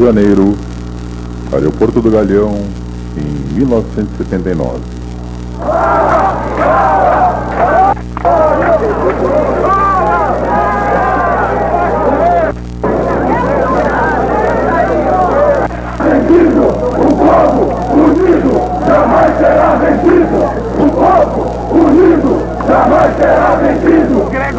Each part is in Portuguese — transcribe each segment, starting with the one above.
Janeiro, Aeroporto do Galeão, em 1979. Vencido, o povo unido jamais será vencido. O povo unido jamais será vencido.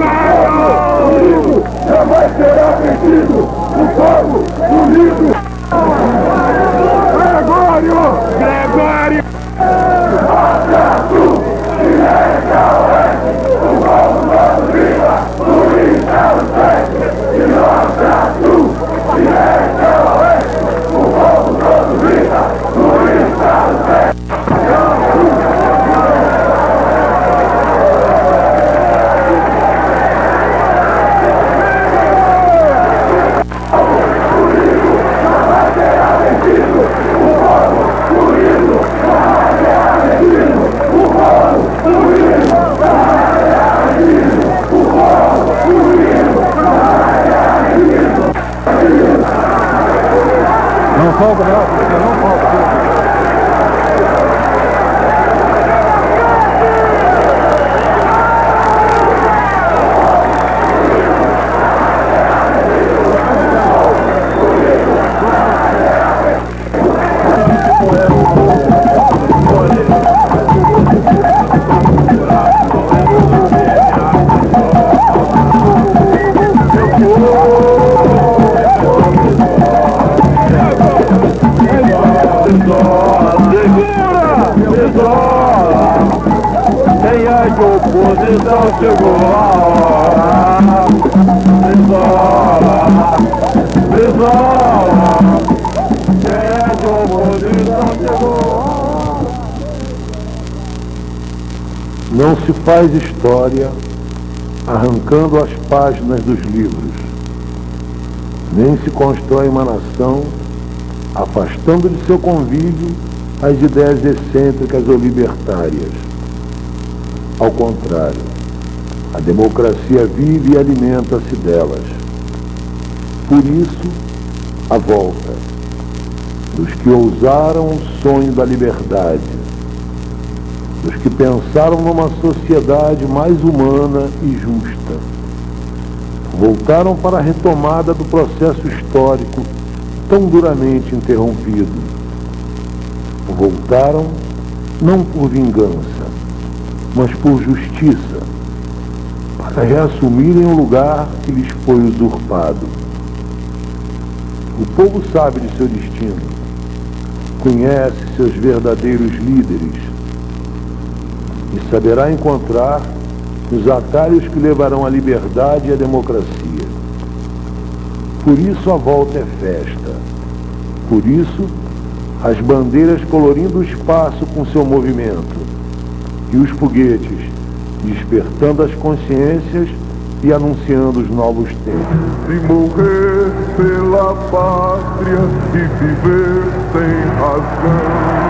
Não folga, oposição chegou a hora? Quem é de oposição chegou? Não se faz história arrancando as páginas dos livros, nem se constrói uma nação afastando de seu convívio as ideias excêntricas ou libertárias. Ao contrário, a democracia vive e alimenta-se delas. Por isso, a volta dos que ousaram o sonho da liberdade, dos que pensaram numa sociedade mais humana e justa. Voltaram para a retomada do processo histórico tão duramente interrompido. Voltaram não por vingança, mas por justiça, para reassumirem o lugar que lhes foi usurpado. O povo sabe de seu destino, conhece seus verdadeiros líderes e saberá encontrar os atalhos que levarão à liberdade e à democracia. Por isso a volta é festa. Por isso as bandeiras colorindo o espaço com seu movimento e os foguetes despertando as consciências e anunciando os novos tempos. Morrer pela pátria e viver sem razão.